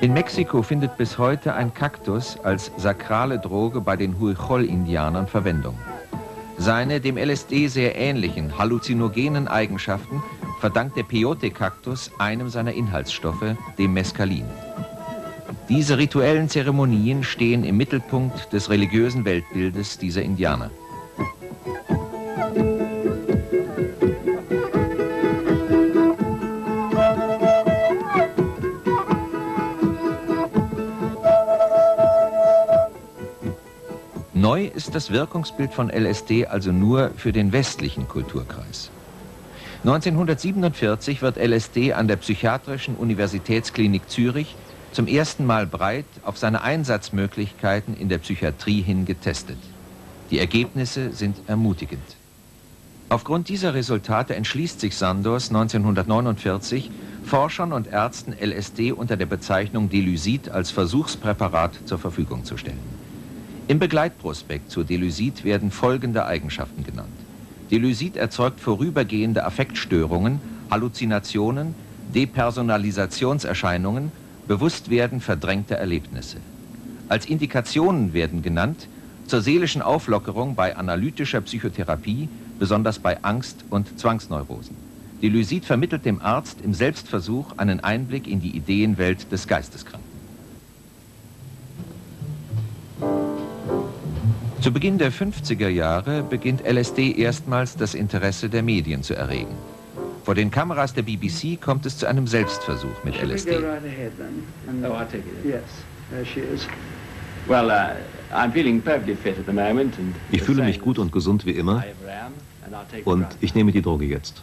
In Mexiko findet bis heute ein Kaktus als sakrale Droge bei den Huichol-Indianern Verwendung. Seine dem LSD sehr ähnlichen halluzinogenen Eigenschaften verdankt der Peyote-Kaktus einem seiner Inhaltsstoffe, dem Mescalin. Diese rituellen Zeremonien stehen im Mittelpunkt des religiösen Weltbildes dieser Indianer. Das Wirkungsbild von LSD also nur für den westlichen Kulturkreis. 1947 wird LSD an der Psychiatrischen Universitätsklinik Zürich zum ersten Mal breit auf seine Einsatzmöglichkeiten in der Psychiatrie hin getestet. Die Ergebnisse sind ermutigend. Aufgrund dieser Resultate entschließt sich Sandors 1949, Forschern und Ärzten LSD unter der Bezeichnung Delusid als Versuchspräparat zur Verfügung zu stellen. Im Begleitprospekt zur Delusid werden folgende Eigenschaften genannt. Delusid erzeugt vorübergehende Affektstörungen, Halluzinationen, Depersonalisationserscheinungen, Bewusstwerden verdrängter Erlebnisse. Als Indikationen werden genannt zur seelischen Auflockerung bei analytischer Psychotherapie, besonders bei Angst- und Zwangsneurosen. Delusid vermittelt dem Arzt im Selbstversuch einen Einblick in die Ideenwelt des Geisteskranken. Zu Beginn der 50er Jahre beginnt LSD erstmals das Interesse der Medien zu erregen. Vor den Kameras der BBC kommt es zu einem Selbstversuch mit LSD. Uh, ich fühle mich gut und gesund wie immer und ich nehme die Droge jetzt.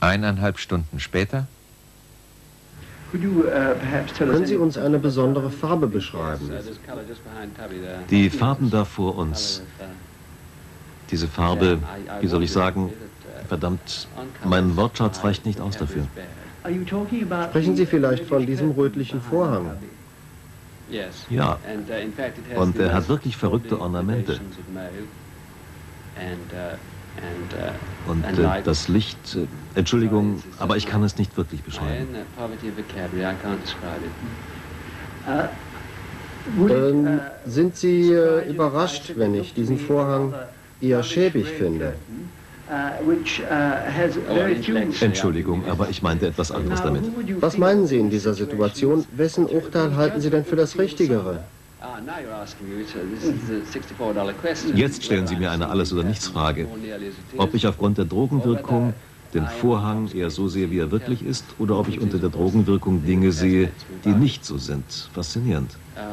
Eineinhalb Stunden später Können Sie uns eine besondere Farbe beschreiben? Die Farben da vor uns. Diese Farbe, wie soll ich sagen, verdammt, mein Wortschatz reicht nicht aus dafür. Sprechen Sie vielleicht von diesem rötlichen Vorhang? Ja, und er hat wirklich verrückte Ornamente. Uh, Und äh, das Licht, äh, Entschuldigung, aber ich kann es nicht wirklich beschreiben. Ähm, sind Sie äh, überrascht, wenn ich diesen Vorhang eher schäbig finde? Entschuldigung, aber ich meinte etwas anderes damit. Was meinen Sie in dieser Situation? Wessen Urteil halten Sie denn für das Richtigere? Ah, Jetzt stellen Sie mir eine Alles- oder Nichts-Frage. Ob ich aufgrund der Drogenwirkung den Vorhang eher so sehe, wie er wirklich ist, oder ob ich unter der Drogenwirkung Dinge sehe, die nicht so sind. Faszinierend.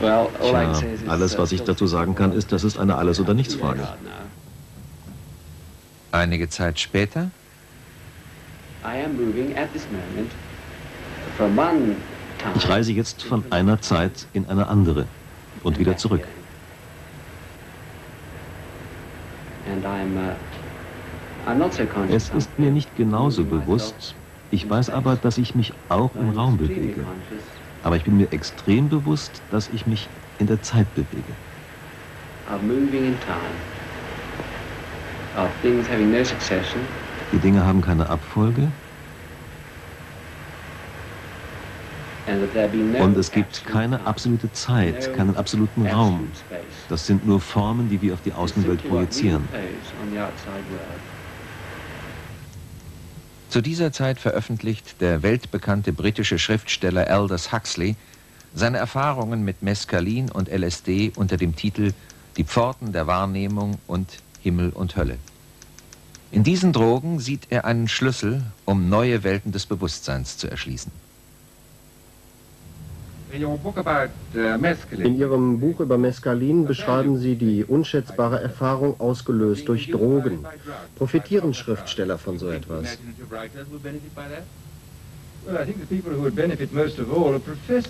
Tja, alles, was ich dazu sagen kann, ist, das ist eine Alles- oder Nichts-Frage. Einige Zeit später ich reise jetzt von einer Zeit in eine andere und wieder zurück. Es ist mir nicht genauso bewusst, ich weiß aber, dass ich mich auch im Raum bewege. Aber ich bin mir extrem bewusst, dass ich mich in der Zeit bewege. Die Dinge haben keine Abfolge, Und es gibt keine absolute Zeit, keinen absoluten Raum. Das sind nur Formen, die wir auf die Außenwelt projizieren. Zu dieser Zeit veröffentlicht der weltbekannte britische Schriftsteller Aldous Huxley seine Erfahrungen mit Mescalin und LSD unter dem Titel Die Pforten der Wahrnehmung und Himmel und Hölle. In diesen Drogen sieht er einen Schlüssel, um neue Welten des Bewusstseins zu erschließen. Uh, In Ihrem Buch über Mescalin beschreiben Sie die unschätzbare Erfahrung ausgelöst durch Drogen. Profitieren Schriftsteller von so etwas?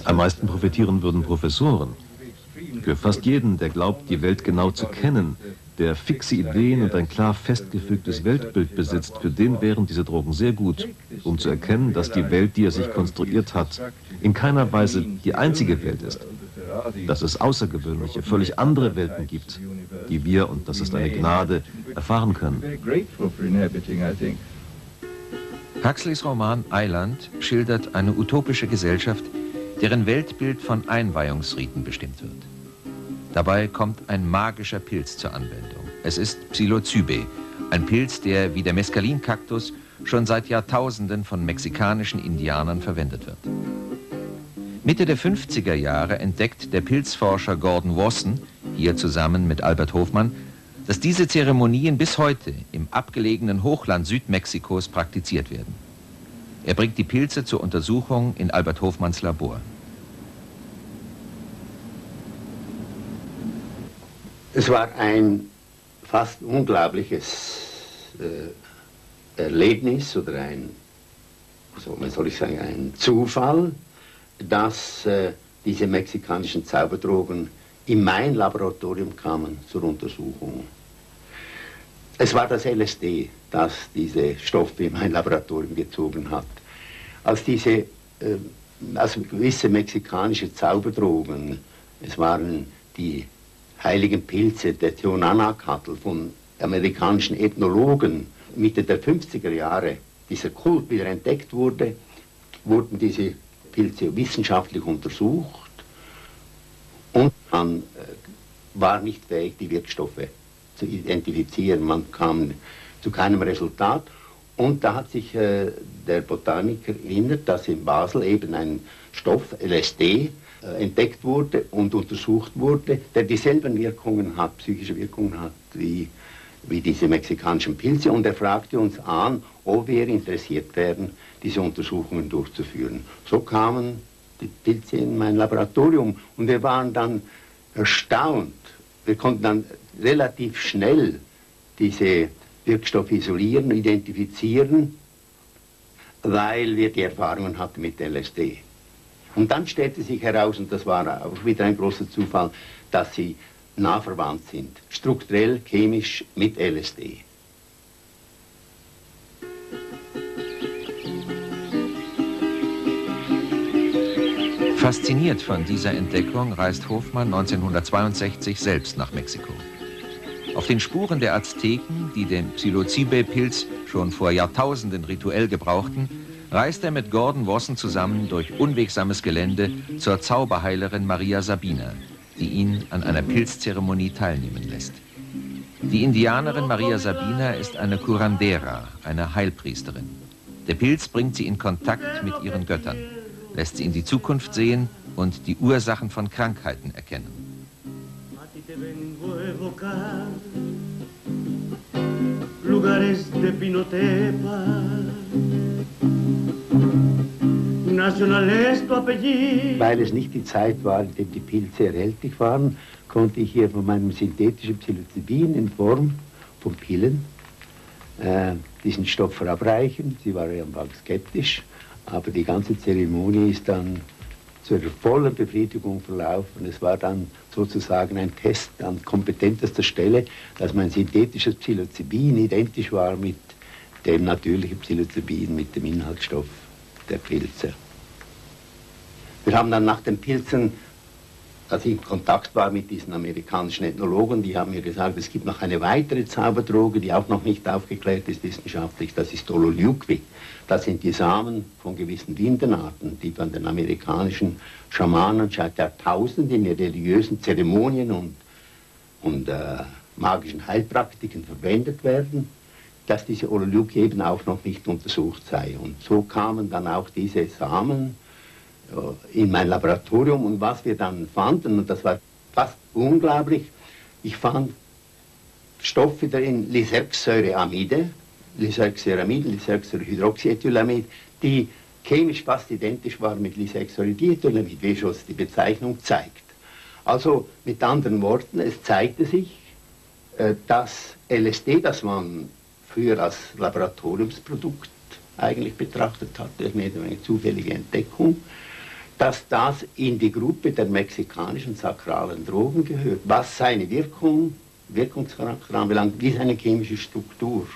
Am meisten profitieren würden Professoren. Für fast jeden, der glaubt, die Welt genau zu kennen, der fixe Ideen und ein klar festgefügtes Weltbild besitzt, für den wären diese Drogen sehr gut, um zu erkennen, dass die Welt, die er sich konstruiert hat, in keiner Weise die einzige Welt ist. dass es außergewöhnliche, völlig andere Welten gibt, die wir, und das ist eine Gnade, erfahren können. Huxleys Roman Eiland schildert eine utopische Gesellschaft, deren Weltbild von Einweihungsriten bestimmt wird. Dabei kommt ein magischer Pilz zur Anwendung. Es ist Psilocybe, ein Pilz, der wie der Mescalinkaktus schon seit Jahrtausenden von mexikanischen Indianern verwendet wird. Mitte der 50er Jahre entdeckt der Pilzforscher Gordon Wasson, hier zusammen mit Albert Hofmann, dass diese Zeremonien bis heute im abgelegenen Hochland Südmexikos praktiziert werden. Er bringt die Pilze zur Untersuchung in Albert Hofmanns Labor. Es war ein fast unglaubliches äh, Erlebnis oder ein, so soll ich sagen, ein Zufall, dass äh, diese mexikanischen Zauberdrogen in mein Laboratorium kamen zur Untersuchung. Es war das LSD, das diese Stoffe in mein Laboratorium gezogen hat. Als diese, äh, also gewisse mexikanische Zauberdrogen, es waren die heiligen Pilze der Tionanacatl von amerikanischen Ethnologen Mitte der 50er Jahre, dieser Kult wieder entdeckt wurde, wurden diese Pilze wissenschaftlich untersucht und man äh, war nicht fähig, die Wirkstoffe zu identifizieren. Man kam zu keinem Resultat. Und da hat sich äh, der Botaniker erinnert, dass in Basel eben ein Stoff, LSD, äh, entdeckt wurde und untersucht wurde, der dieselben Wirkungen hat, psychische Wirkungen hat wie, wie diese mexikanischen Pilze. Und er fragte uns an, ob wir interessiert wären, diese Untersuchungen durchzuführen. So kamen die Pilze in mein Laboratorium und wir waren dann erstaunt. Wir konnten dann relativ schnell diese Wirkstoffe isolieren, identifizieren, weil wir die Erfahrungen hatten mit LSD. Und dann stellte sich heraus, und das war auch wieder ein großer Zufall, dass sie nah verwandt sind, strukturell, chemisch mit LSD. Fasziniert von dieser Entdeckung reist Hofmann 1962 selbst nach Mexiko. Auf den Spuren der Azteken, die den Psilocybe-Pilz schon vor Jahrtausenden rituell gebrauchten, reist er mit Gordon Wasson zusammen durch unwegsames Gelände zur Zauberheilerin Maria Sabina, die ihn an einer Pilzzeremonie teilnehmen lässt. Die Indianerin Maria Sabina ist eine Curandera, eine Heilpriesterin. Der Pilz bringt sie in Kontakt mit ihren Göttern, lässt sie in die Zukunft sehen und die Ursachen von Krankheiten erkennen. lugares de Pinotepa. Weil es nicht die Zeit war, in der die Pilze erhältlich waren, konnte ich hier von meinem synthetischen Psilocybin in Form von Pillen äh, diesen Stoff verabreichen. Sie war ja am Anfang skeptisch, aber die ganze Zeremonie ist dann zur vollen Befriedigung verlaufen. Es war dann sozusagen ein Test an kompetentester Stelle, dass mein synthetisches Psilocybin identisch war mit dem natürlichen Psilocybin, mit dem Inhaltsstoff der Pilze. Wir haben dann nach den Pilzen als ich in Kontakt war mit diesen amerikanischen Ethnologen, die haben mir gesagt, es gibt noch eine weitere Zauberdroge, die auch noch nicht aufgeklärt ist wissenschaftlich, das ist Ololiukwi. Das sind die Samen von gewissen Lindenarten, die von den amerikanischen Schamanen seit Jahrtausenden in religiösen Zeremonien und, und äh, magischen Heilpraktiken verwendet werden, dass diese Ololiukwi eben auch noch nicht untersucht sei. Und so kamen dann auch diese Samen, in mein Laboratorium und was wir dann fanden, und das war fast unglaublich, ich fand Stoffe darin, Lysergsäureamide, Lysergsäureamid, Lysergsäurehydroxyethylamid, die chemisch fast identisch waren mit Lysergsäurediethylamid, wie schon die Bezeichnung zeigt. Also mit anderen Worten, es zeigte sich, äh, dass LSD, das man früher als Laboratoriumsprodukt eigentlich betrachtet hatte, eine zufällige Entdeckung, dass das in die Gruppe der mexikanischen sakralen Drogen gehört, was seine Wirkung, Wirkungscharakter anbelangt, wie seine chemische Struktur.